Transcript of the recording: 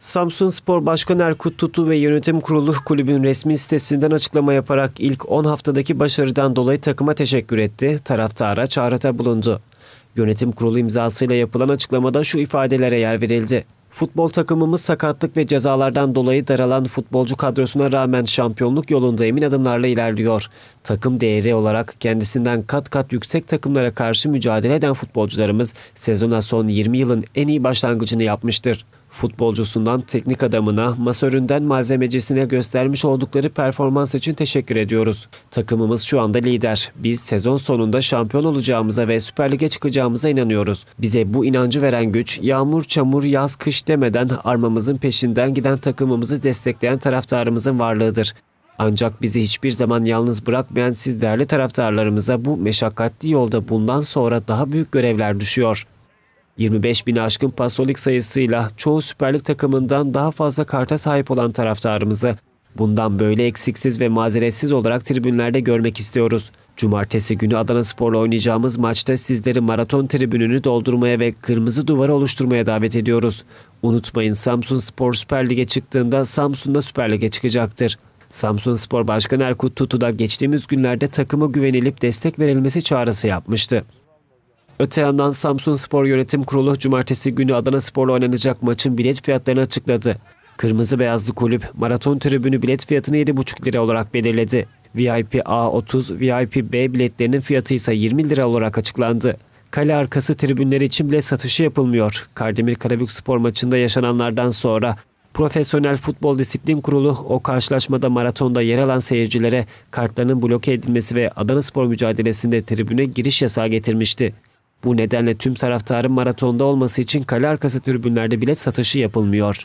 Samsun Spor Başkanı Erkut Tutu ve yönetim kurulu kulübün resmi sitesinden açıklama yaparak ilk 10 haftadaki başarıdan dolayı takıma teşekkür etti, taraftara çağrıda bulundu. Yönetim kurulu imzasıyla yapılan açıklamada şu ifadelere yer verildi. Futbol takımımız sakatlık ve cezalardan dolayı daralan futbolcu kadrosuna rağmen şampiyonluk yolunda emin adımlarla ilerliyor. Takım değeri olarak kendisinden kat kat yüksek takımlara karşı mücadele eden futbolcularımız sezona son 20 yılın en iyi başlangıcını yapmıştır. Futbolcusundan teknik adamına, masöründen malzemecisine göstermiş oldukları performans için teşekkür ediyoruz. Takımımız şu anda lider. Biz sezon sonunda şampiyon olacağımıza ve Süper Lig'e çıkacağımıza inanıyoruz. Bize bu inancı veren güç, yağmur, çamur, yaz, kış demeden armamızın peşinden giden takımımızı destekleyen taraftarımızın varlığıdır. Ancak bizi hiçbir zaman yalnız bırakmayan siz değerli taraftarlarımıza bu meşakkatli yolda bundan sonra daha büyük görevler düşüyor. 25 bin aşkın pasolik sayısıyla çoğu Süper Lig takımından daha fazla karta sahip olan taraftarımızı bundan böyle eksiksiz ve mazeretsiz olarak tribünlerde görmek istiyoruz. Cumartesi günü Adana Spor'la oynayacağımız maçta sizleri maraton tribününü doldurmaya ve kırmızı duvarı oluşturmaya davet ediyoruz. Unutmayın Samsun Spor Süper Lig'e çıktığında Samsun'da Süper Lig'e çıkacaktır. Samsun Spor Başkanı Erkut Tutu da geçtiğimiz günlerde takıma güvenilip destek verilmesi çağrısı yapmıştı. Öte yandan Samsun Spor Yönetim Kurulu cumartesi günü Adana Spor'la oynanacak maçın bilet fiyatlarını açıkladı. Kırmızı Beyazlı Kulüp maraton tribünü bilet fiyatını 7,5 lira olarak belirledi. VIP A 30, VIP B biletlerinin fiyatı ise 20 lira olarak açıklandı. Kale arkası tribünleri için bile satışı yapılmıyor. Kardemir Karabük Spor maçında yaşananlardan sonra Profesyonel Futbol Disiplin Kurulu o karşılaşmada maratonda yer alan seyircilere kartlarının bloke edilmesi ve Adana Spor mücadelesinde tribüne giriş yasağı getirmişti. Bu nedenle tüm taraftarın maratonda olması için kale arkası tribünlerde bilet satışı yapılmıyor.